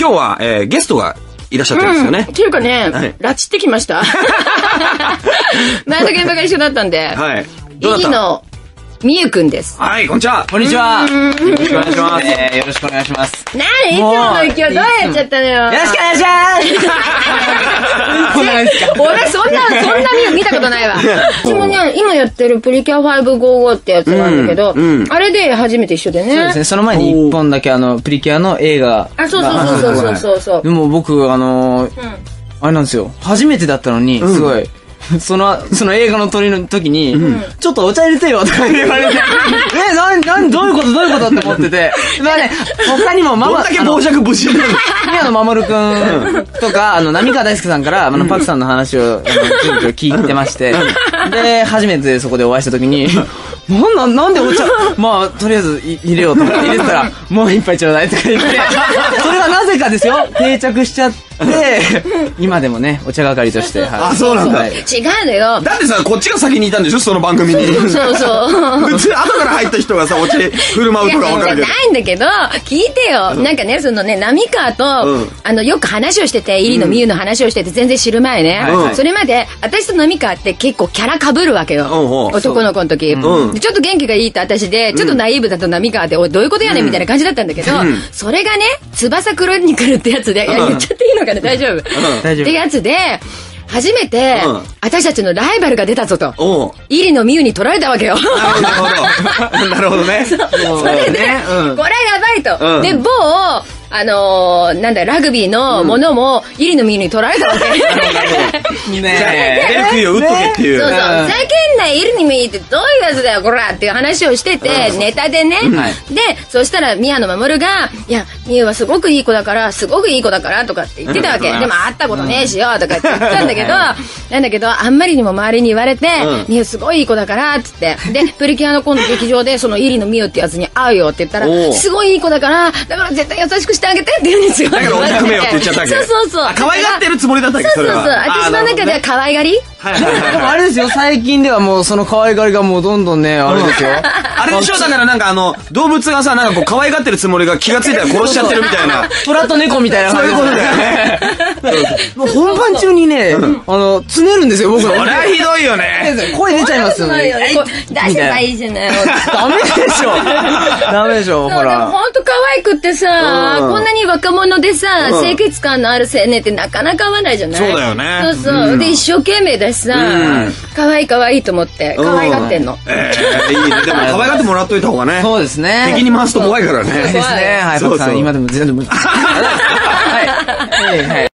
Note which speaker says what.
Speaker 1: 今日は、えー、ゲストがいらっしゃってるんですよね。
Speaker 2: っていうかね、
Speaker 1: はい
Speaker 2: 拉致ってきました。前の現場が一緒だったんで、
Speaker 1: はい。
Speaker 2: イ
Speaker 1: どうだった？
Speaker 2: ギのみゆくんです。
Speaker 1: はい、こんにちは。
Speaker 3: こんにちは。
Speaker 1: よろしくお願いします。
Speaker 3: えー、よろしくお願いします。
Speaker 2: なにいつもの勢いどうやっちゃったのよ。
Speaker 3: よろしくお願いします こんな感じですか
Speaker 2: 俺そんな、そんな見たことないわ。私もね、今やってるプリキュア555ってやつがあるんだけど、
Speaker 1: うんうん
Speaker 2: あれで初めて一緒でね。
Speaker 3: そうですね、その前に一本だけあの、プリキュアの映画。
Speaker 2: あ、そうそうそうそうそうそうそう。
Speaker 3: でも僕、あのーあれなんですよ。初めてだったのに、すごい。その、その映画の撮りの時に、ちょっとお茶入れてよとか言われて、え、なに、なに、どういうことどういうことって思ってて。まあね、他にもママ、
Speaker 1: どんだけ傍若無人なの？
Speaker 3: 宮野真守くん。とか、あの、浪川大輔さんから、あの、パクさんの話を、あの、聞いてまして、で、初めてそこでお会いした時に、なんなん、なんでお茶、まあ、とりあえずい入れようと思って入れてたら、もう一杯ちょうだいとか言って、それがなぜかですよ、定着しちゃって、今でもね、お茶係として、はい。
Speaker 1: あそうなんだ。
Speaker 3: はい。
Speaker 2: 違うのよ。
Speaker 1: だってさ、こっちが先にいたんでしょ？その番組に。
Speaker 2: そうそう。
Speaker 1: 普通、後から入った人がさ、お茶振る舞うとかわかるけど。
Speaker 2: じゃないんだけど、聞いてよ。なんかね、そのね、波川と、
Speaker 1: うん。
Speaker 2: あの、よく話をしてて、イリのみゆの話をしてて、全然知る前ね。
Speaker 1: うん
Speaker 2: それまで、私と波川って結構キャラ被るわけよ。男の子の時、ちょっと元気がいいと私で、ちょっとナイーブだと波川で、おい、どういうことやねんみたいな感じだったんだけど、それがね、翼クロニクルってやつで、いや、言っちゃっていいのかな大丈夫。
Speaker 3: 大丈夫
Speaker 2: ってやつで、初めて
Speaker 1: うん、
Speaker 2: 私たちのライバルが出たぞと。イリのミユに取られたわけよ。
Speaker 1: なるほど。なるほどね。
Speaker 2: それで、
Speaker 3: ねうん
Speaker 2: これやばいと。
Speaker 1: うん
Speaker 2: で、某、あのーなんだ、ラグビーのものも、イリのミユに取られたわけ。
Speaker 3: ね
Speaker 1: エルクイを打っとけっていう。
Speaker 2: そうそう。ふ
Speaker 3: うん。
Speaker 2: ざけん。な、イリのミユってどういうやつだよ、こらっていう話をしてて、ネタでね。
Speaker 3: はい。
Speaker 2: で、そしたら、宮野真守が、いや、ミユはすごくいい子だから、すごくいい子だから、とかって言ってたわけ。
Speaker 1: うん。
Speaker 2: でも、会ったことねえしよ、とかって言ったんだけど、なんだけど、あんまりにも周りに言われて
Speaker 1: うん、
Speaker 2: ミユすごいいい子だから、つって。で、プリキュアの今度劇場で、そのイリのミユってやつに会うよって言ったらすごいいい子だから、だから絶対優しくしてあげてって言うんですよ。
Speaker 1: だからお肉めよって 言っちゃったわけ
Speaker 2: そうそうそう。
Speaker 1: あ可愛がってるつもりだったっけ
Speaker 2: そうそうそう。
Speaker 1: それは
Speaker 2: 私の中では可愛がり？
Speaker 1: はいはいはい
Speaker 3: でも
Speaker 1: はい。
Speaker 3: あれですよ、最近ではもうその可愛がりがもうどんどんね、あれですよ。
Speaker 1: あれでしょ？だからなんかあの、動物がさ、なんかこう可愛がってるつもりが気がついたら 殺しちゃってるみたいな。
Speaker 3: 虎と猫みたいな
Speaker 1: そういうことだよね。
Speaker 3: もう本番中にね、あの、つねるんですよ、僕の。
Speaker 1: これはひどいよね。
Speaker 3: 声出ちゃいますよね。
Speaker 2: 出せばいいじゃない。
Speaker 3: ダメでしょ。ダメでしょ、ほら。
Speaker 2: ほんと可愛くってさ、
Speaker 1: うん
Speaker 2: こんなに若者でさ、
Speaker 1: うん
Speaker 2: 清潔感のある青年ってなかなか合わないじゃない？
Speaker 1: そうだよね
Speaker 2: そうそう。
Speaker 1: うん
Speaker 2: で、一生懸命だしさ
Speaker 1: うん、
Speaker 2: 可愛い可愛いと思って、可愛がってんの。
Speaker 1: ええ、いいね。でも可愛がってもらっといた方がね。
Speaker 3: そうですね。
Speaker 1: 敵に回すと怖いからね。
Speaker 3: ですね。はい、
Speaker 1: そうそう
Speaker 3: パクさん、今でも全然無理。はい。はいはい。